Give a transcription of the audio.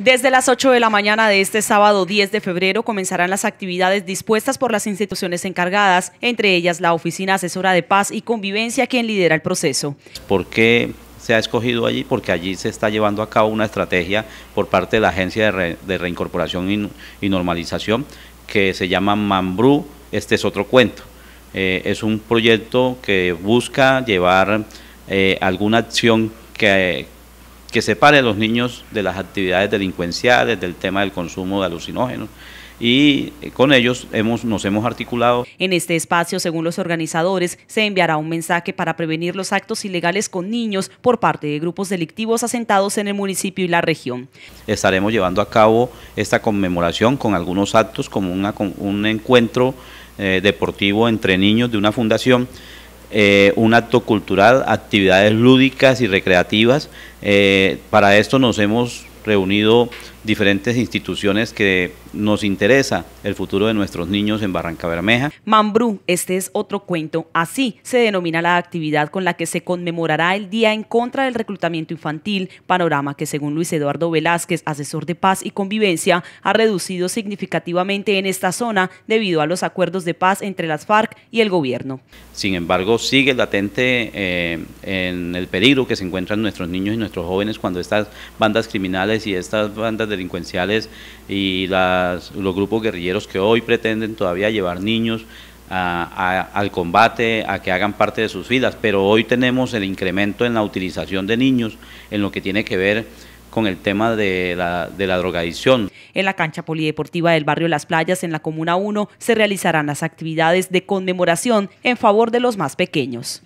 Desde las 8 de la mañana de este sábado 10 de febrero comenzarán las actividades dispuestas por las instituciones encargadas, entre ellas la Oficina Asesora de Paz y Convivencia, quien lidera el proceso. ¿Por qué se ha escogido allí? Porque allí se está llevando a cabo una estrategia por parte de la Agencia de, Reincorporación y, Normalización que se llama Mambrú, este es otro cuento. Eh, es un proyecto que busca llevar eh, alguna acción que, que separe a los niños de las actividades delincuenciales, del tema del consumo de alucinógenos y con ellos hemos, nos hemos articulado. En este espacio, según los organizadores, se enviará un mensaje para prevenir los actos ilegales con niños por parte de grupos delictivos asentados en el municipio y la región. Estaremos llevando a cabo esta conmemoración con algunos actos como un encuentro eh, deportivo entre niños de una fundación eh, un acto cultural, actividades lúdicas y recreativas. Eh, para esto nos hemos reunido diferentes instituciones que nos interesa el futuro de nuestros niños en Barranca Bermeja. Mambrú, este es otro cuento. Así se denomina la actividad con la que se conmemorará el Día en contra del reclutamiento infantil, panorama que según Luis Eduardo Velázquez, asesor de paz y convivencia, ha reducido significativamente en esta zona debido a los acuerdos de paz entre las FARC y el gobierno. Sin embargo, sigue latente eh, en el peligro que se encuentran nuestros niños y nuestros jóvenes cuando estas bandas criminales y estas bandas de delincuenciales y las, los grupos guerrilleros que hoy pretenden todavía llevar niños al combate, a que hagan parte de sus filas, pero hoy tenemos el incremento en la utilización de niños en lo que tiene que ver con el tema de la, de la drogadicción. En la cancha polideportiva del barrio Las Playas, en la Comuna 1, se realizarán las actividades de conmemoración en favor de los más pequeños.